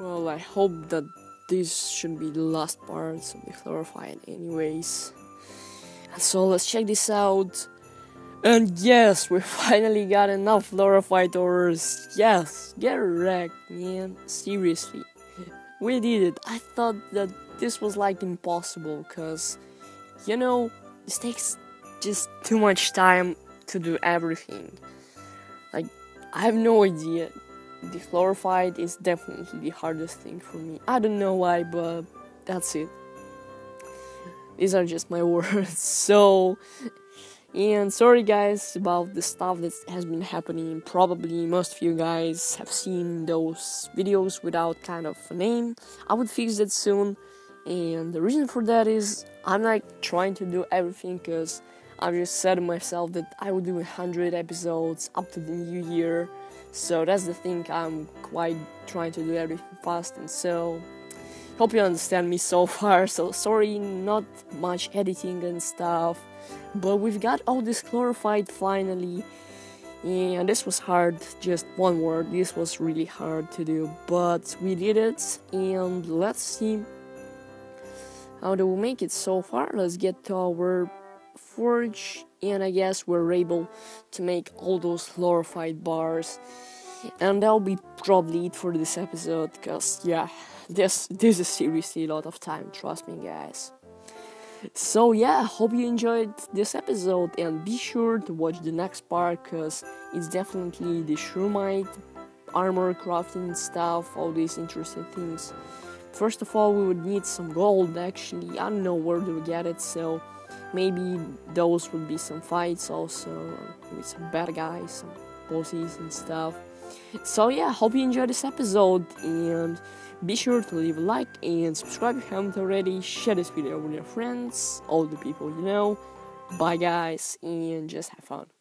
Well, I hope that this should be the last parts of the Chlorophyte, anyways. So let's check this out. And yes, we finally got enough Chlorophyte ores. Yes, get wrecked, man. Seriously. We did it. I thought that this was like impossible, cause, you know, this takes just too much time to do everything. Like, I have no idea the Chlorophyte is definitely the hardest thing for me. I don't know why, but that's it. These are just my words. So, and sorry guys about the stuff that has been happening. Probably most of you guys have seen those videos without kind of a name. I would fix that soon. And the reason for that is I'm like trying to do everything because I've just said to myself that I would do 100 episodes up to the new year so that's the thing, I'm quite trying to do everything fast, and so hope you understand me so far. So sorry, not much editing and stuff, but we've got all this Chlorophyte finally. And this was hard, just one word, this was really hard to do, but we did it, and let's see how do we make it so far. Let's get to our forge and I guess we're able to make all those Chlorophyte bars. And that'll be probably it for this episode because yeah this this is seriously a lot of time trust me guys. So yeah hope you enjoyed this episode and be sure to watch the next part because it's definitely the Shroomite armor crafting stuff all these interesting things first of all we would need some gold actually i don't know where to get it so maybe those would be some fights also with some bad guys, some bosses and stuff. So yeah, hope you enjoyed this episode and be sure to leave a like and subscribe if you haven't already. Share this video with your friends, all the people you know. Bye guys and just have fun.